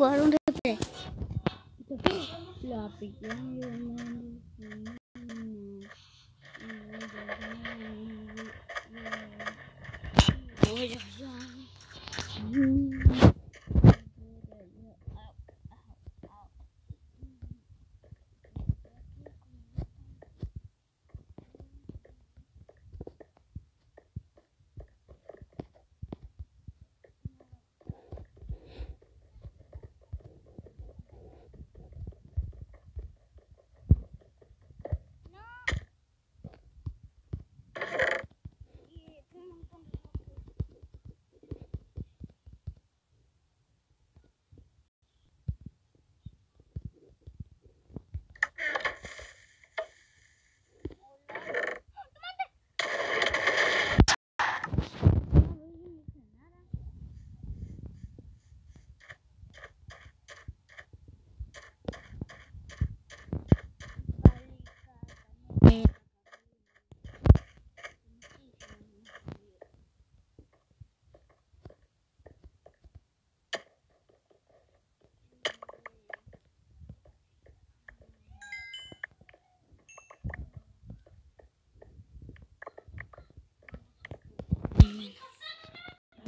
Warung dito eh. Lapit lang yun.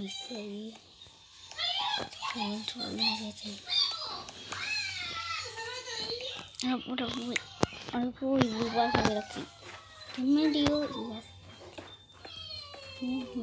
있어요. 저는 좋아하게 돼요. 아, 뭐라, 뭐, 아이고, 이거 봐서 이렇게. 정말이요, 이거 봐서. 이거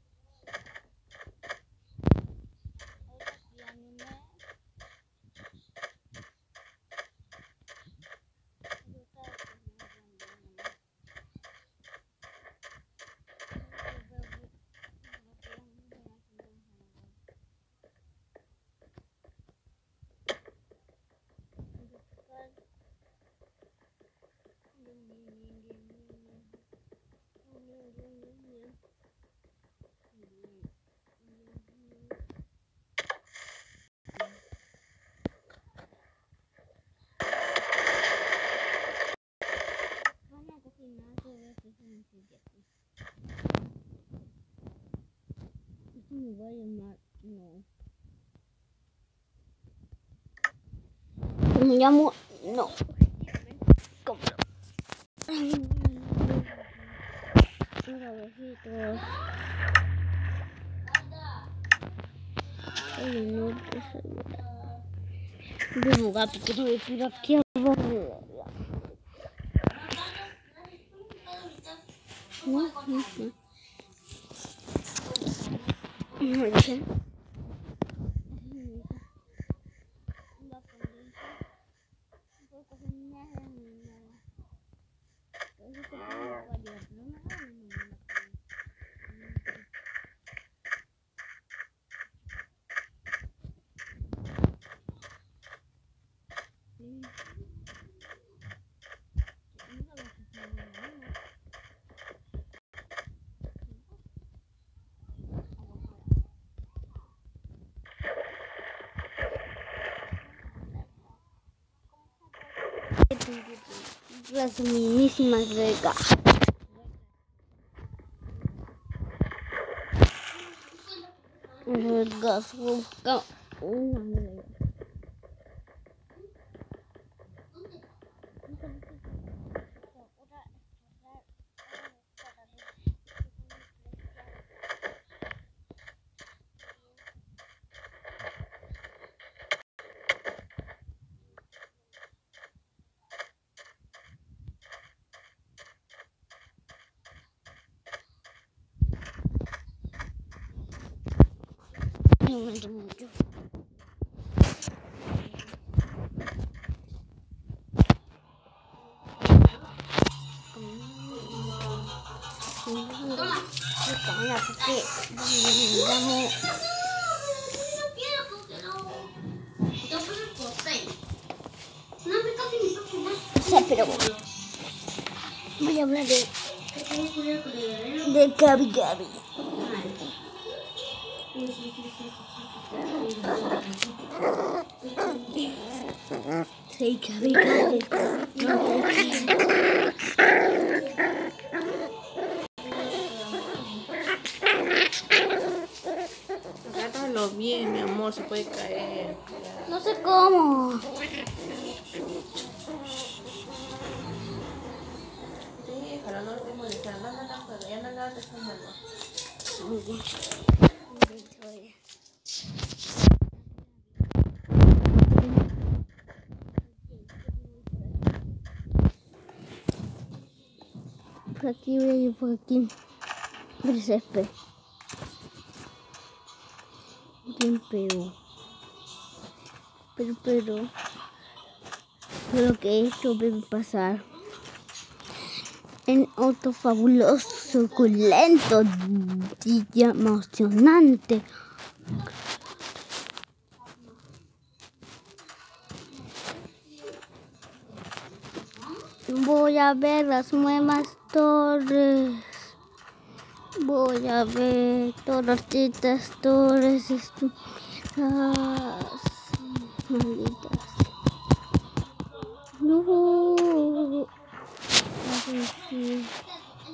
way and not, you know. Come on. more. No. Come on. でもがってくるときがきやばい mình xem Las mismísimas regas. Regas busca una No me toques mi toque O sea, pero voy a hablar de, de Gabi Gabi. Sí. Agárralo bien, mi amor, se puede caer. No sé cómo. Déjalo, no lo estoy molestando. No, no, no, pero ya no dejando. Muy bien. Por aquí voy a por aquí. El césped. Bien, pero. Pero, pero. Lo que esto debe pasar. En otro fabuloso, suculento y emocionante. Voy a ver las nuevas torres. Voy a ver todas estas torres. Malditas. No.